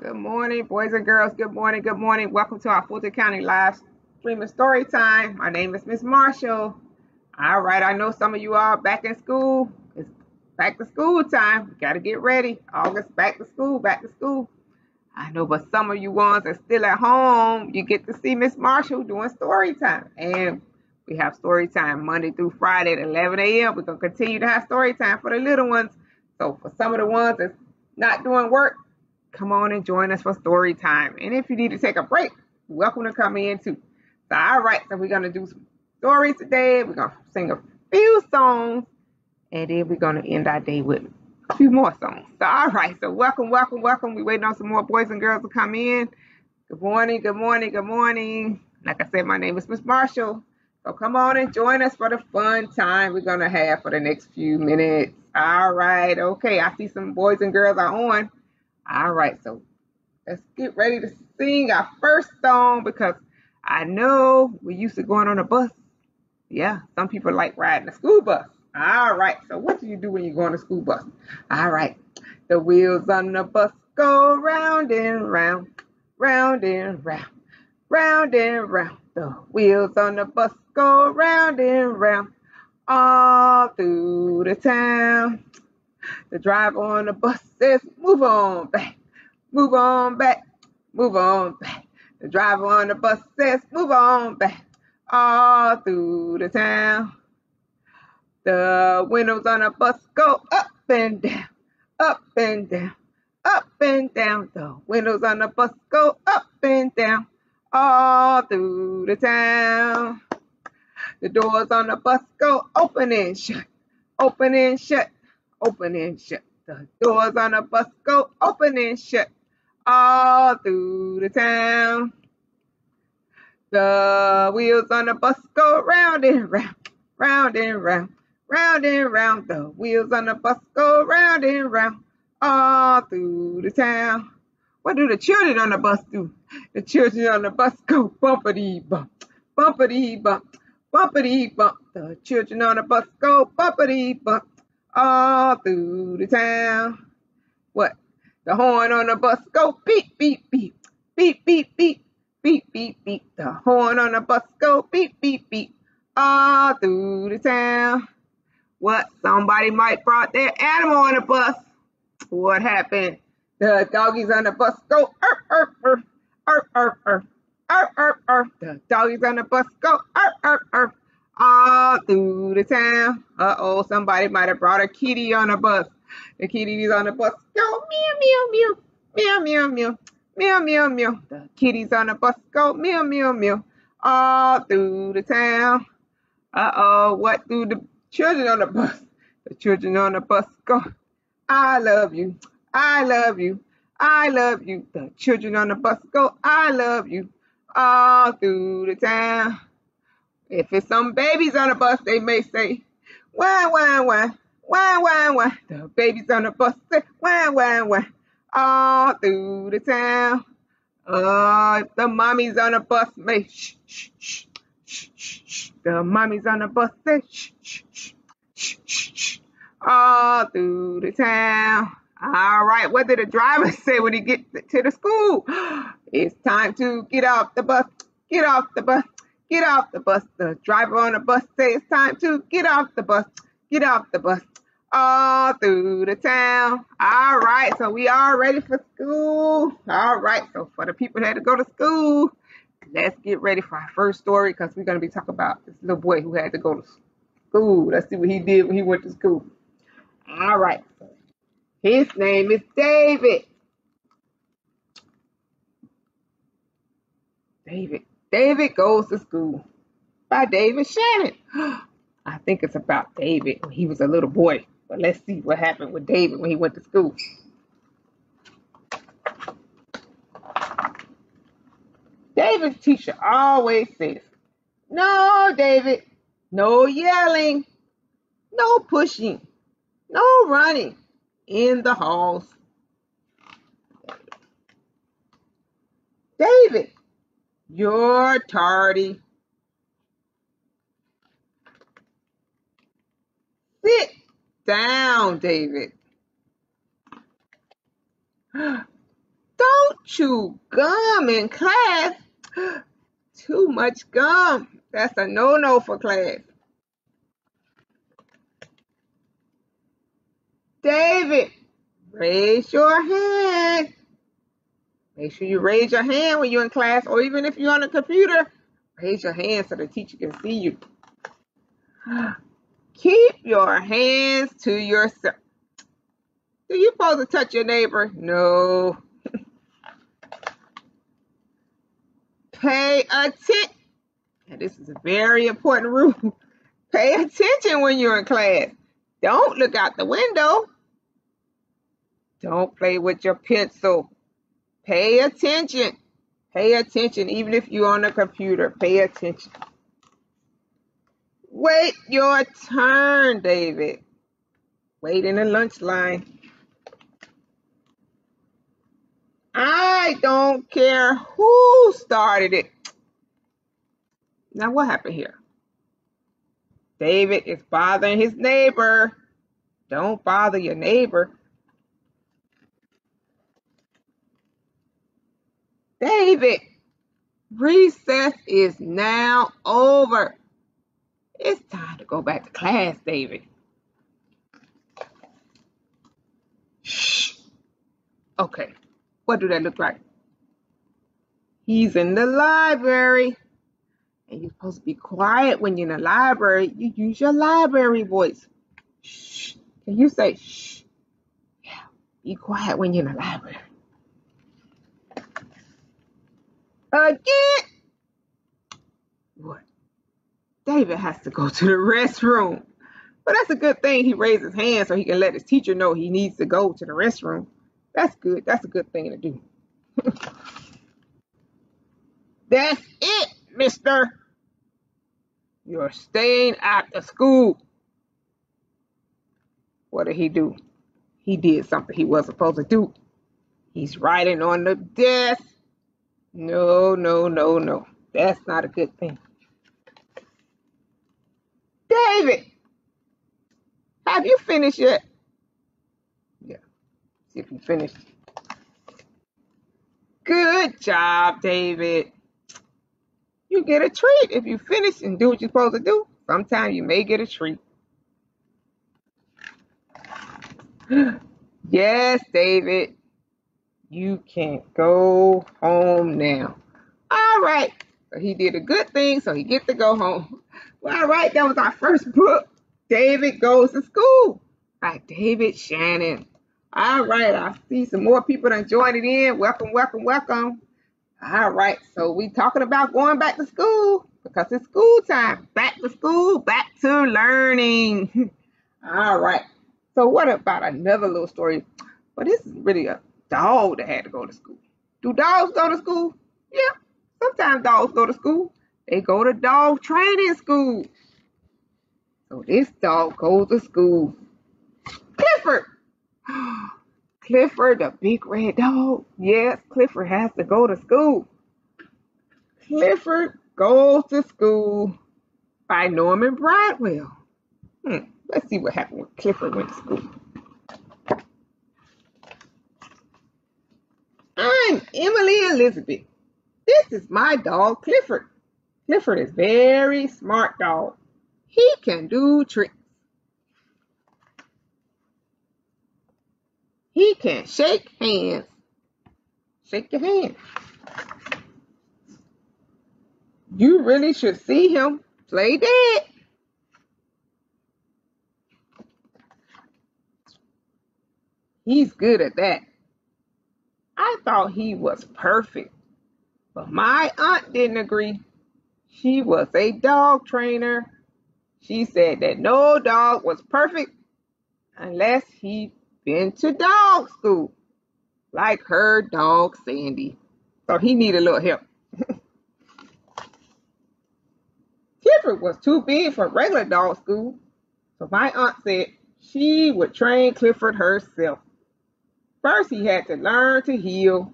Good morning, boys and girls. Good morning. Good morning. Welcome to our Fulton County live streaming story time. My name is Miss Marshall. All right, I know some of you are back in school. It's back to school time. Got to get ready. August back to school. Back to school. I know, but some of you ones are still at home. You get to see Miss Marshall doing story time, and we have story time Monday through Friday at 11 a.m. We're gonna continue to have story time for the little ones. So for some of the ones that's not doing work, come on and join us for story time. And if you need to take a break, welcome to come in too. So, all right, so we're going to do some stories today. We're going to sing a few songs, and then we're going to end our day with a few more songs. So, all right, so welcome, welcome, welcome. We're waiting on some more boys and girls to come in. Good morning, good morning, good morning. Like I said, my name is Miss Marshall. So come on and join us for the fun time we're going to have for the next few minutes. All right, okay. I see some boys and girls are on. All right, so let's get ready to sing our first song because I know we used to going on a bus. Yeah, some people like riding a school bus. All right, so what do you do when you go on a school bus? All right, the wheels on the bus go round and round, round and round, round and round. The wheels on the bus go round and round all through the town. The driver on the bus says, move on back, move on back, move on back. The driver on the bus says, move on back, all through the town. The windows on the bus go up and down, up and down, up and down. The windows on the bus go up and down, all through the town. The doors on the bus go open and shut, open and shut, open and shut. The doors on the bus go open and shut all through the town. The wheels on the bus go round and round, round and round, round and round. The wheels on the bus go round and round all through the town. What do the children on the bus do? The children on the bus go bumpity bump, bumpity bump, bumpity bump. The children on the bus go bumpity bump all through the town. What? The horn on the bus go beep, beep, beep, beep, beep, beep, beep, beep, beep. The horn on the bus go beep, beep, beep, all through the town. What? Somebody might brought their animal on the bus. What happened? The doggies on the bus go erp, erp, erp, erp, erp, erp, erp, erp, erp. The doggies on the bus go erp, erp, erp, all through the town. Uh oh, somebody might have brought a kitty on a bus. The kitties on the bus go meow meow meow meow meow meow meow meow meow. The kitties on the bus go meow meow meow all through the town. Uh oh, what do the children on the bus? The children on the bus go. I love you. I love you. I love you. The children on the bus go. I love you all through the town. If it's some babies on the bus, they may say, wah, wah, wah, wah, wah, wah. The babies on the bus say, wah, wah, wah, all through the town. Uh, if the mommies on the bus may, shh, shh, shh, shh, shh, shh. The mommies on the bus say, shh, shh, shh, shh, shh, shh, all through the town. All right, what did the driver say when he gets to the school? It's time to get off the bus, get off the bus, Get off the bus. The driver on the bus says it's time to get off the bus. Get off the bus. All through the town. All right, so we are ready for school. All right, so for the people that had to go to school, let's get ready for our first story because we're going to be talking about this little boy who had to go to school. Let's see what he did when he went to school. All right, his name is David. David. David Goes to School by David Shannon. I think it's about David when he was a little boy. But let's see what happened with David when he went to school. David's teacher always says, No, David, no yelling, no pushing, no running in the halls. David, you're tardy. Sit down, David. Don't chew gum in class. Too much gum. That's a no-no for class. David, raise your hand. Make sure you raise your hand when you're in class or even if you're on a computer, raise your hand so the teacher can see you. Keep your hands to yourself. Do you supposed to touch your neighbor? No. Pay attention. This is a very important rule. Pay attention when you're in class. Don't look out the window. Don't play with your pencil. Pay attention. Pay attention, even if you're on a computer. Pay attention. Wait your turn, David. Wait in the lunch line. I don't care who started it. Now, what happened here? David is bothering his neighbor. Don't bother your neighbor. David, recess is now over. It's time to go back to class, David. Shh. Okay, what do that look like? He's in the library. And you're supposed to be quiet when you're in the library. You use your library voice. Shh. Can you say shh? Yeah. Be quiet when you're in the library. Again. What? David has to go to the restroom. But that's a good thing. He raised his hand so he can let his teacher know he needs to go to the restroom. That's good. That's a good thing to do. that's it, mister. You're staying at the school. What did he do? He did something he wasn't supposed to do. He's writing on the desk. No, no, no, no. That's not a good thing. David, have you finished yet? Yeah. See if you finished. Good job, David. You get a treat if you finish and do what you're supposed to do. Sometimes you may get a treat. yes, David. You can't go home now. All right. He did a good thing, so he get to go home. Well, all right, that was our first book. David goes to school by David Shannon. All right, I see some more people that joining in. Welcome, welcome, welcome. All right, so we talking about going back to school because it's school time. Back to school, back to learning. All right. So what about another little story? But this is really a dog that had to go to school. Do dogs go to school? Yeah. Sometimes dogs go to school. They go to dog training school. So this dog goes to school. Clifford. Clifford, the big red dog. Yes, Clifford has to go to school. Clifford goes to school by Norman Bridwell. Hmm. Let's see what happened when Clifford went to school. I'm Emily Elizabeth. This is my dog, Clifford. Clifford is very smart dog. He can do tricks. He can shake hands. Shake your hand. You really should see him play dead. He's good at that. I thought he was perfect, but my aunt didn't agree. She was a dog trainer. She said that no dog was perfect unless he'd been to dog school, like her dog Sandy. So he needed a little help. Clifford was too big for regular dog school, so my aunt said she would train Clifford herself. First, he had to learn to heel.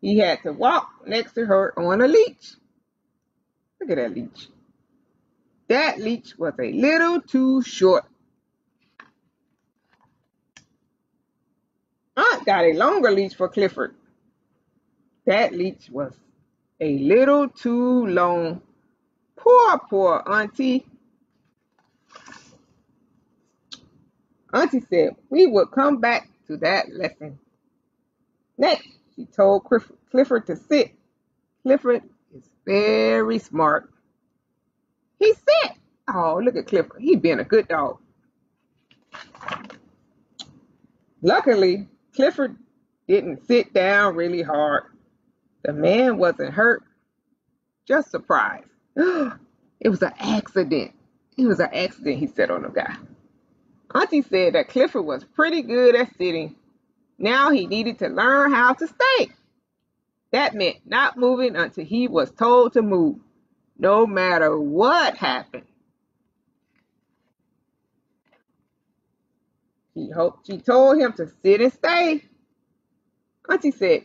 He had to walk next to her on a leash. Look at that leash. That leash was a little too short. Aunt got a longer leash for Clifford. That leech was a little too long. Poor, poor auntie. Auntie said we would come back to that lesson. Next, she told Clifford to sit. Clifford is very smart. He sat. Oh, look at Clifford. He been a good dog. Luckily, Clifford didn't sit down really hard. The man wasn't hurt, just surprised. it was an accident. It was an accident, he said on the guy. Auntie said that Clifford was pretty good at sitting. Now he needed to learn how to stay. That meant not moving until he was told to move, no matter what happened. She hoped she told him to sit and stay. Auntie said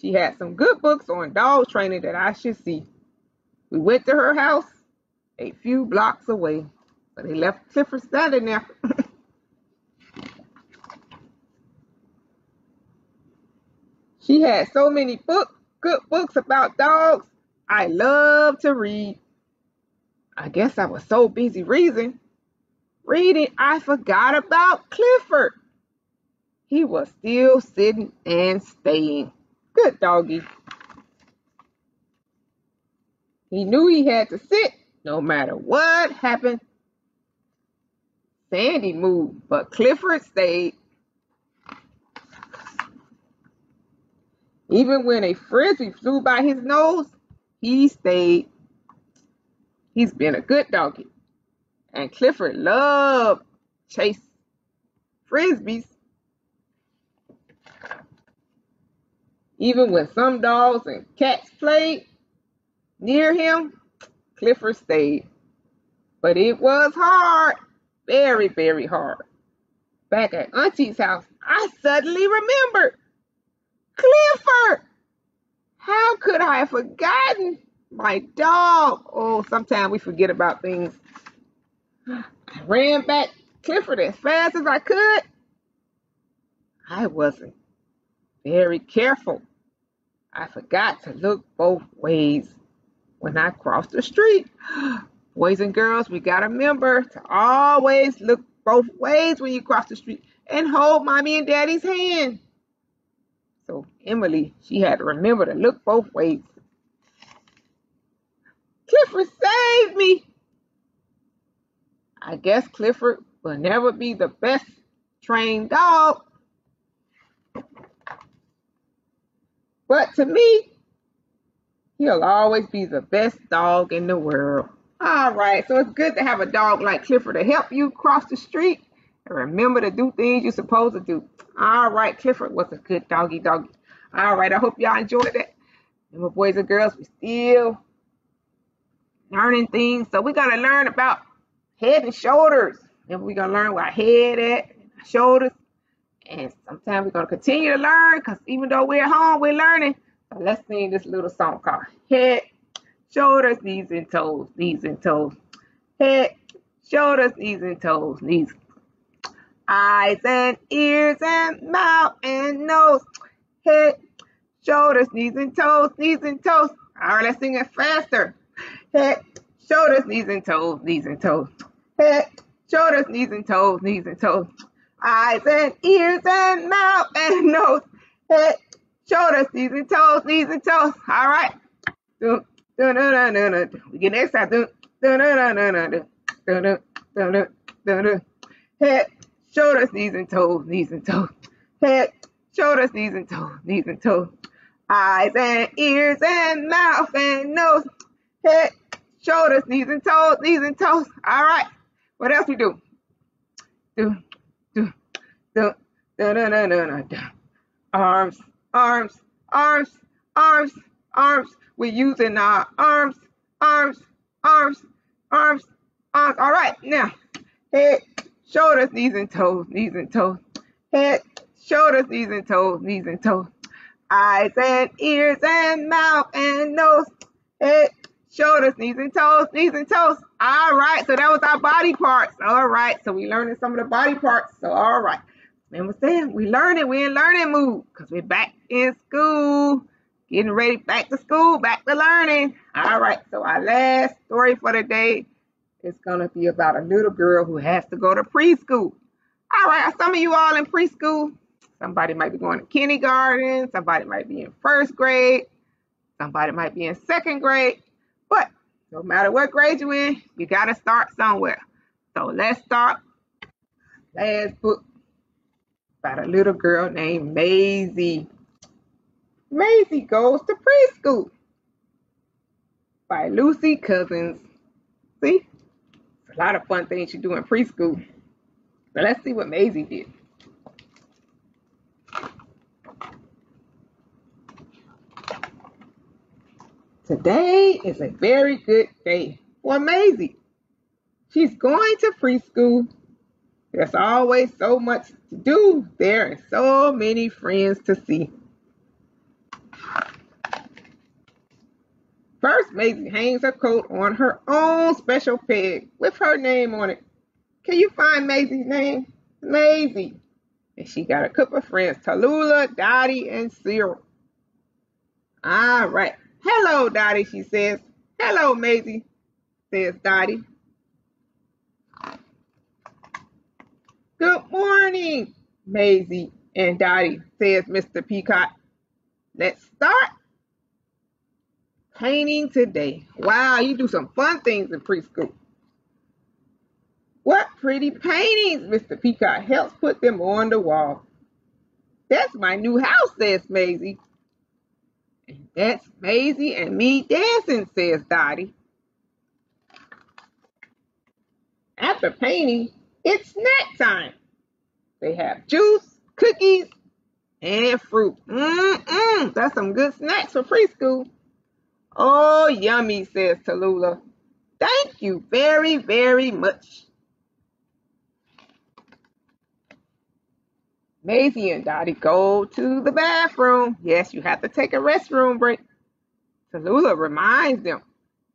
she had some good books on dog training that I should see. We went to her house a few blocks away, but they left Clifford standing there. she had so many book, good books about dogs I love to read. I guess I was so busy reading, reading I forgot about Clifford. He was still sitting and staying. Good doggy. He knew he had to sit no matter what happened. Sandy moved, but Clifford stayed. Even when a frisbee flew by his nose, he stayed. He's been a good doggy. And Clifford loved chase frisbees. Even when some dogs and cats played near him, Clifford stayed. But it was hard, very, very hard. Back at Auntie's house, I suddenly remembered. Clifford! How could I have forgotten my dog? Oh, sometimes we forget about things. I ran back Clifford as fast as I could. I wasn't very careful. I forgot to look both ways when I crossed the street. Boys and girls, we got to remember to always look both ways when you cross the street and hold mommy and daddy's hand. So Emily, she had to remember to look both ways. Clifford saved me. I guess Clifford will never be the best trained dog, But to me, he'll always be the best dog in the world. All right, so it's good to have a dog like Clifford to help you cross the street remember to do things you're supposed to do. All right, Clifford was a good doggy doggy. All right, I hope y'all enjoyed it. And my boys and girls, we still learning things. So we're gonna learn about head and shoulders. And we're gonna learn where our head at, shoulders, and sometimes we're to continue to learn because even though we're at home, we're learning. So let's sing this little song called Head, Shoulders, Knees, and Toes, Knees and Toes. Head, shoulders, knees, and toes, knees. Eyes and ears and mouth and nose. Head, shoulders, knees, and toes, knees and toes. All right, let's sing it faster. Head, shoulders, knees, and toes, knees and toes. Head, shoulders, knees, and toes, knees and toes eyes and ears and mouth and nose, head, shoulders, knees and toes, knees and toes. All right. We get next time. Do. Head, shoulders, knees and toes, knees and toes. Head, shoulders, knees and toes, knees and toes. Eyes and ears and mouth and nose. Head, shoulders, knees and toes, knees and toes. All right. What else we do? Do, da, da, da, da, da, da. Arms, arms, arms, arms, arms. We're using our arms, arms, arms, arms, arms. All right, now head, shoulders, knees and toes, knees and toes. Head, shoulders, knees and toes, knees and toes. Eyes and ears and mouth and nose. Head, shoulders, knees and toes, knees and toes. All right, so that was our body parts. All right, so we learning some of the body parts. So all right. Remember saying we learning, we in learning mood because we're back in school. Getting ready back to school, back to learning. All right, so our last story for the day is going to be about a little girl who has to go to preschool. All right, some of you all in preschool, somebody might be going to kindergarten, somebody might be in first grade, somebody might be in second grade, but no matter what grade you're in, you got to start somewhere. So let's start last book about a little girl named Maisie. Maisie goes to preschool by Lucy Cousins. See? A lot of fun things you do in preschool. But let's see what Maisie did. Today is a very good day for Maisie. She's going to preschool. There's always so much to do there and so many friends to see. First, Maisie hangs her coat on her own special peg with her name on it. Can you find Maisie's name? Maisie. And she got a couple of friends, Tallulah, Dottie, and Cyril. All right. Hello, Dottie, she says. Hello, Maisie, says Dottie. Good morning, Maisie and Dottie, says Mr. Peacock. Let's start painting today. Wow, you do some fun things in preschool. What pretty paintings, Mr. Peacock helps put them on the wall. That's my new house, says Maisie. And that's Maisie and me dancing, says Dottie. After painting, it's snack time. They have juice, cookies, and fruit. Mmm, that's some good snacks for preschool. Oh, yummy, says Tallulah. Thank you very, very much. Maisie and Dottie go to the bathroom. Yes, you have to take a restroom break. Tallulah reminds them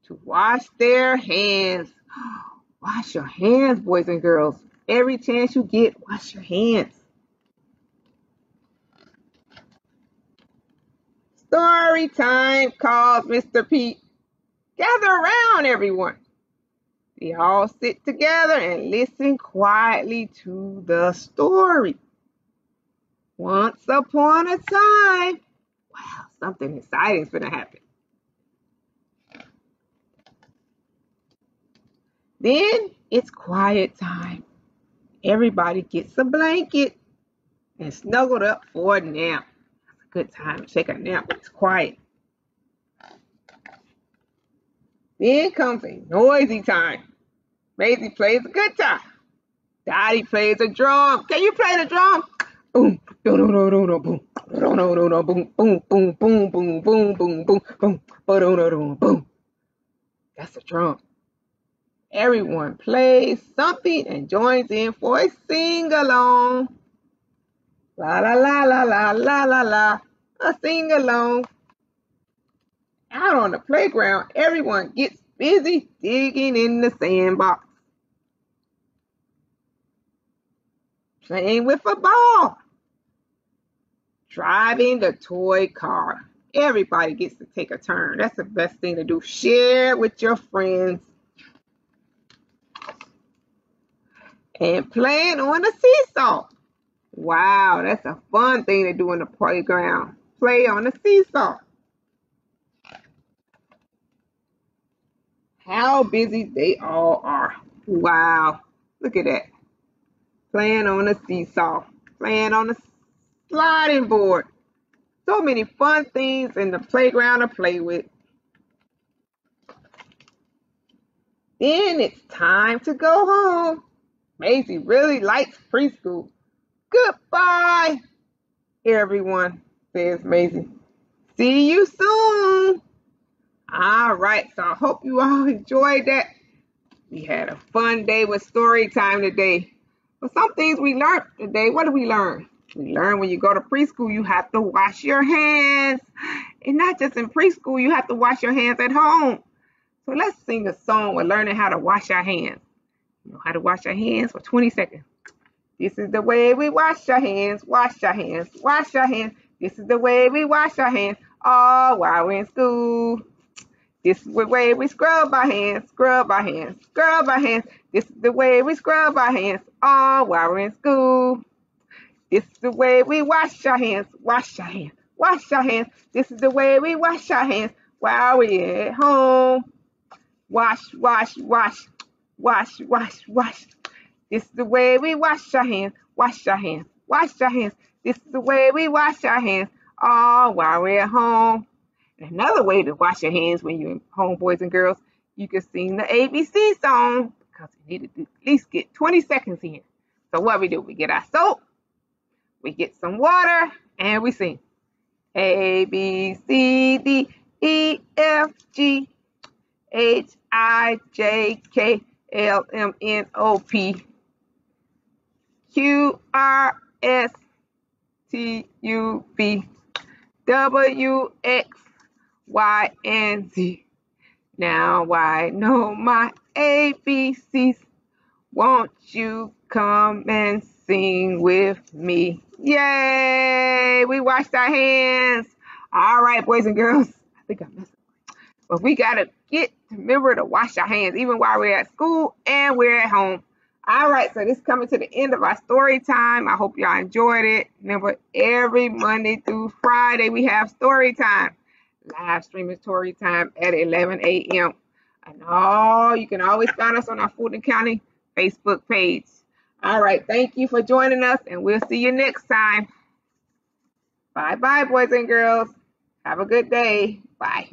to wash their hands. Wash your hands, boys and girls. Every chance you get, wash your hands. Story time, calls Mr. Pete. Gather around, everyone. They all sit together and listen quietly to the story. Once upon a time. Wow, something exciting is going to happen. Then it's quiet time. Everybody gets a blanket and snuggled up for a nap. Good time to take a nap it's quiet. Then comes a noisy time. Maisie plays a good time. Dottie plays a drum. Can you play the drum? boom, boom, boom, boom, boom, boom, boom, boom, boom, boom, boom, boom, boom, boom, boom. That's a drum. Everyone plays something and joins in for a sing along. La la la la la la la la. A sing along. Out on the playground, everyone gets busy digging in the sandbox. Playing with a ball driving the toy car. Everybody gets to take a turn. That's the best thing to do. Share with your friends. And playing on the seesaw. Wow, that's a fun thing to do in the playground. Play on the seesaw. How busy they all are. Wow, look at that. Playing on the seesaw. Playing on the sliding board. So many fun things in the playground to play with. Then it's time to go home. Maisie really likes preschool. Goodbye, everyone, says Maisie. See you soon. All right, so I hope you all enjoyed that. We had a fun day with story time today. But some things we learned today, what did we learn? We learn when you go to preschool, you have to wash your hands. And not just in preschool, you have to wash your hands at home. So let's sing a song with learning how to wash our hands. You know how to wash your hands for 20 seconds. This is the way we wash our hands, wash our hands, wash our hands. This is the way we wash our hands all while we're in school. This is the way we scrub our hands, scrub our hands, scrub our hands. This is the way we scrub our hands all while we're in school. This is the way we wash our hands, wash our hands, wash our hands. This is the way we wash our hands while we're at home. Wash, wash, wash, wash, wash, wash. This is the way we wash our hands, wash our hands, wash our hands. This is the way we wash our hands all while we're at home. And another way to wash your hands when you're home, boys and girls, you can sing the ABC song because we need to at least get 20 seconds in. So what we do, we get our soap, we get some water, and we sing A, B, C, D, E, F, G, H, I, J, K, L, M, N, O, P, Q, R, S, T, U, V, W, X, Y, and Z. Now I know my ABCs. Won't you come and sing with me? Yay! We washed our hands. All right, boys and girls. I think I messed up. But we gotta get remember to wash our hands even while we're at school and we're at home. All right, so this is coming to the end of our story time. I hope y'all enjoyed it. Remember, every Monday through Friday we have story time, live streaming story time at 11 a.m. And all you can always find us on our Fulton County Facebook page. All right, thank you for joining us, and we'll see you next time. Bye bye, boys and girls. Have a good day. Bye.